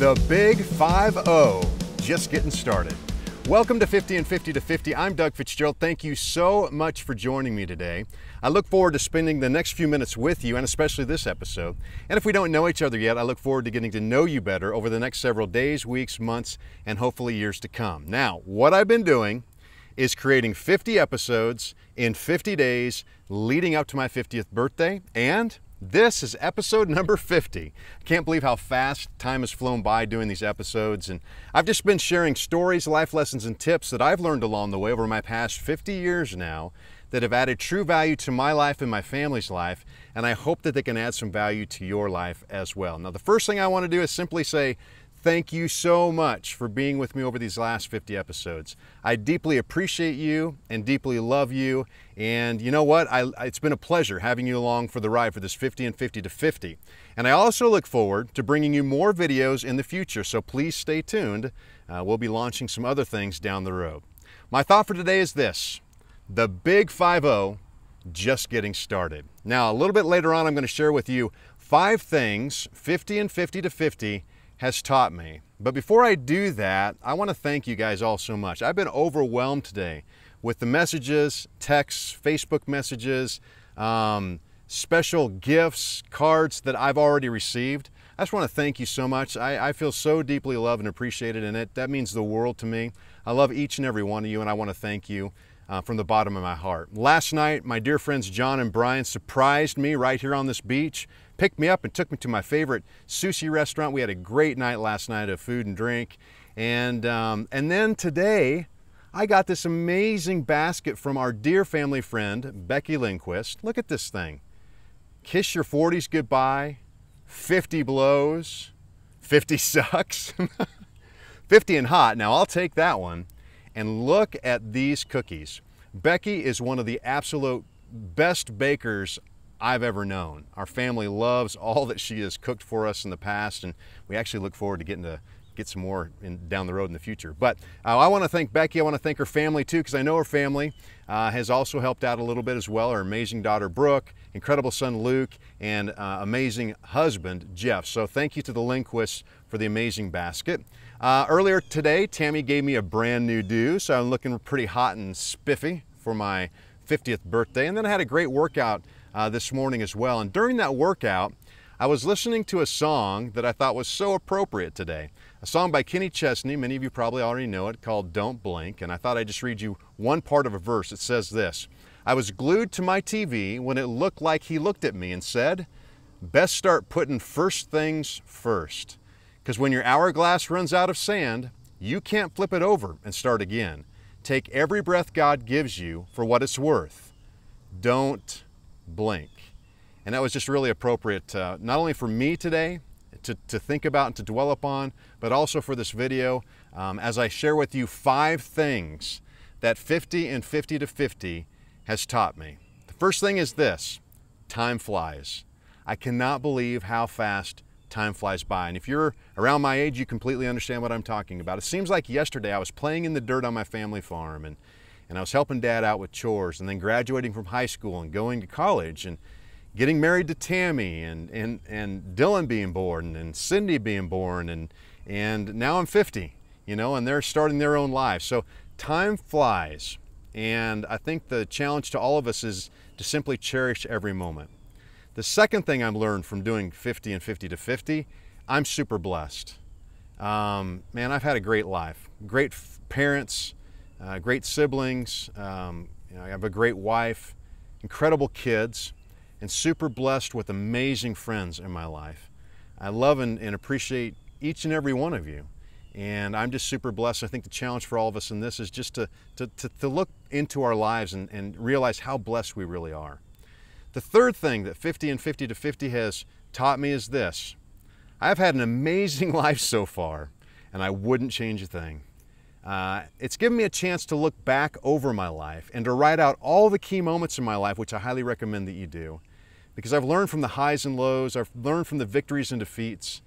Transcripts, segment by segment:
The Big 5 0, just getting started. Welcome to 50 and 50 to 50. I'm Doug Fitzgerald. Thank you so much for joining me today. I look forward to spending the next few minutes with you and especially this episode. And if we don't know each other yet, I look forward to getting to know you better over the next several days, weeks, months, and hopefully years to come. Now, what I've been doing is creating 50 episodes in 50 days leading up to my 50th birthday and this is episode number 50. I can't believe how fast time has flown by doing these episodes, and I've just been sharing stories, life lessons, and tips that I've learned along the way over my past 50 years now that have added true value to my life and my family's life, and I hope that they can add some value to your life as well. Now, the first thing I want to do is simply say Thank you so much for being with me over these last 50 episodes. I deeply appreciate you and deeply love you. And you know what? I, it's been a pleasure having you along for the ride for this 50 and 50 to 50. And I also look forward to bringing you more videos in the future, so please stay tuned. Uh, we'll be launching some other things down the road. My thought for today is this the Big 5 0 just getting started. Now, a little bit later on, I'm going to share with you five things 50 and 50 to 50 has taught me. But before I do that, I want to thank you guys all so much. I've been overwhelmed today with the messages, texts, Facebook messages, um, special gifts, cards that I've already received. I just want to thank you so much. I, I, feel so deeply loved and appreciated, and it that means the world to me. I love each and every one of you, and I want to thank you uh, from the bottom of my heart. Last night, my dear friends John and Brian surprised me right here on this beach picked me up and took me to my favorite sushi restaurant. We had a great night last night of food and drink. And, um, and then today, I got this amazing basket from our dear family friend, Becky Lindquist. Look at this thing. Kiss your 40s goodbye, 50 blows, 50 sucks, 50 and hot. Now I'll take that one. And look at these cookies. Becky is one of the absolute best bakers I've ever known. Our family loves all that she has cooked for us in the past, and we actually look forward to getting to get some more in, down the road in the future. But uh, I want to thank Becky. I want to thank her family too, because I know her family uh, has also helped out a little bit as well. Her amazing daughter Brooke, incredible son Luke, and uh, amazing husband Jeff. So thank you to the Lindquists for the amazing basket. Uh, earlier today, Tammy gave me a brand new do, so I'm looking pretty hot and spiffy for my 50th birthday. And then I had a great workout uh, this morning as well. And during that workout, I was listening to a song that I thought was so appropriate today. A song by Kenny Chesney, many of you probably already know it, called Don't Blink. And I thought I'd just read you one part of a verse. It says this I was glued to my TV when it looked like he looked at me and said, Best start putting first things first. Because when your hourglass runs out of sand, you can't flip it over and start again. Take every breath God gives you for what it's worth. Don't blink. And that was just really appropriate, uh, not only for me today to, to think about and to dwell upon, but also for this video um, as I share with you five things that 50 and 50 to 50 has taught me. The first thing is this time flies. I cannot believe how fast time flies by. And if you're around my age, you completely understand what I'm talking about. It seems like yesterday I was playing in the dirt on my family farm and and I was helping dad out with chores and then graduating from high school and going to college and getting married to Tammy and, and, and Dylan being born and Cindy being born and, and now I'm 50, you know, and they're starting their own lives. So time flies. And I think the challenge to all of us is to simply cherish every moment. The second thing I've learned from doing 50 and 50 to 50, I'm super blessed. Um, man, I've had a great life, great parents, uh, great siblings. Um, you know, I have a great wife, incredible kids, and super blessed with amazing friends in my life. I love and, and appreciate each and every one of you. And I'm just super blessed. I think the challenge for all of us in this is just to, to, to, to look into our lives and, and realize how blessed we really are. The third thing that 50 and 50 to 50 has taught me is this I've had an amazing life so far, and I wouldn't change a thing. Uh, it's given me a chance to look back over my life and to write out all the key moments in my life, which I highly recommend that you do. Because I've learned from the highs and lows, I've learned from the victories and defeats,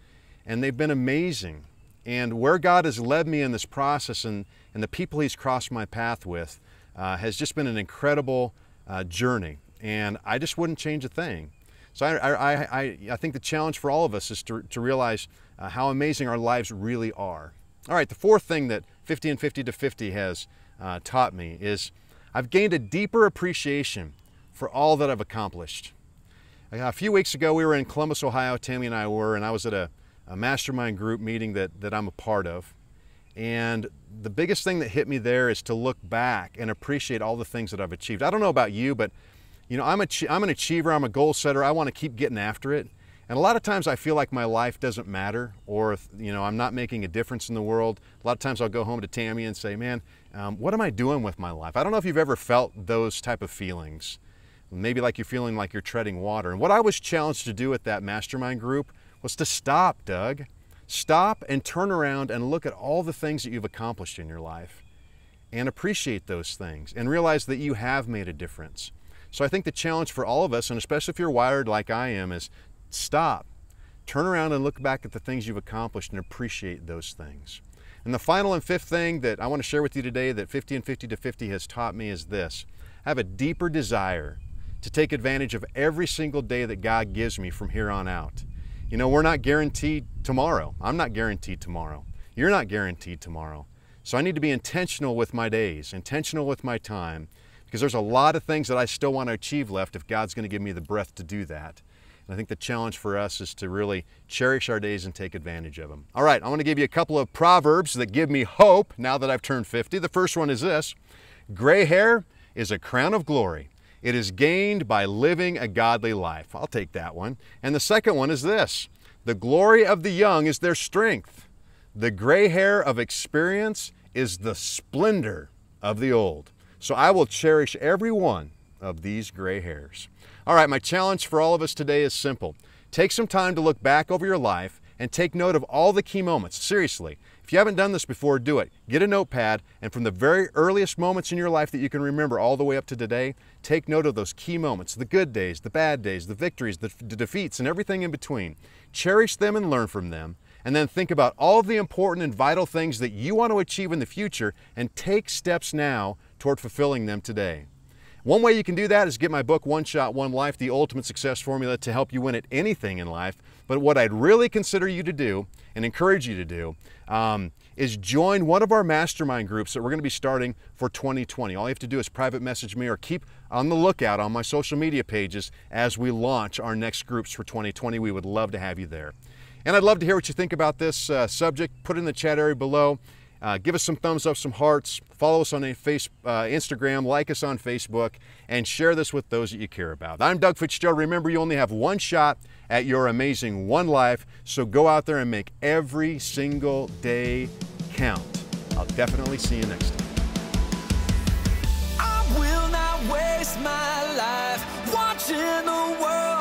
and they've been amazing. And where God has led me in this process and, and the people He's crossed my path with uh, has just been an incredible uh, journey. And I just wouldn't change a thing. So I, I, I, I think the challenge for all of us is to, to realize uh, how amazing our lives really are. All right, the fourth thing that 50 and 50 to 50 has uh, taught me is I've gained a deeper appreciation for all that I've accomplished. A few weeks ago, we were in Columbus, Ohio, Tammy and I were, and I was at a, a mastermind group meeting that, that I'm a part of. And the biggest thing that hit me there is to look back and appreciate all the things that I've achieved. I don't know about you, but you know, I'm, a, I'm an achiever, I'm a goal setter, I want to keep getting after it. And a lot of times I feel like my life doesn't matter or, you know, I'm not making a difference in the world. A lot of times I'll go home to Tammy and say, man, um, what am I doing with my life? I don't know if you've ever felt those type of feelings. Maybe like you're feeling like you're treading water. And what I was challenged to do at that mastermind group was to stop, Doug. Stop and turn around and look at all the things that you've accomplished in your life and appreciate those things and realize that you have made a difference. So I think the challenge for all of us, and especially if you're wired like I am, is stop, turn around and look back at the things you've accomplished and appreciate those things. And the final and fifth thing that I want to share with you today that 50 and 50 to 50 has taught me is this. I have a deeper desire to take advantage of every single day that God gives me from here on out. You know, we're not guaranteed tomorrow. I'm not guaranteed tomorrow. You're not guaranteed tomorrow. So I need to be intentional with my days, intentional with my time, because there's a lot of things that I still want to achieve left if God's going to give me the breath to do that. And I think the challenge for us is to really cherish our days and take advantage of them. All right, I want to give you a couple of proverbs that give me hope now that I've turned 50. The first one is this Gray hair is a crown of glory. It is gained by living a godly life. I'll take that one. And the second one is this The glory of the young is their strength. The gray hair of experience is the splendor of the old. So I will cherish every one of these gray hairs. All right, my challenge for all of us today is simple. Take some time to look back over your life and take note of all the key moments. Seriously, if you haven't done this before, do it. Get a notepad and from the very earliest moments in your life that you can remember all the way up to today, take note of those key moments, the good days, the bad days, the victories, the, the defeats, and everything in between. Cherish them and learn from them. And then think about all of the important and vital things that you want to achieve in the future and take steps now toward fulfilling them today. One way you can do that is get my book, One Shot, One Life, the ultimate success formula to help you win at anything in life. But what I'd really consider you to do and encourage you to do um, is join one of our mastermind groups that we're going to be starting for 2020. All you have to do is private message me or keep on the lookout on my social media pages as we launch our next groups for 2020. We would love to have you there. And I'd love to hear what you think about this uh, subject. Put it in the chat area below. Uh, give us some thumbs up, some hearts, follow us on face, uh, Instagram, like us on Facebook, and share this with those that you care about. I'm Doug Fitzgerald. Remember, you only have one shot at your amazing one life, so go out there and make every single day count. I'll definitely see you next time. I will not waste my life watching the world.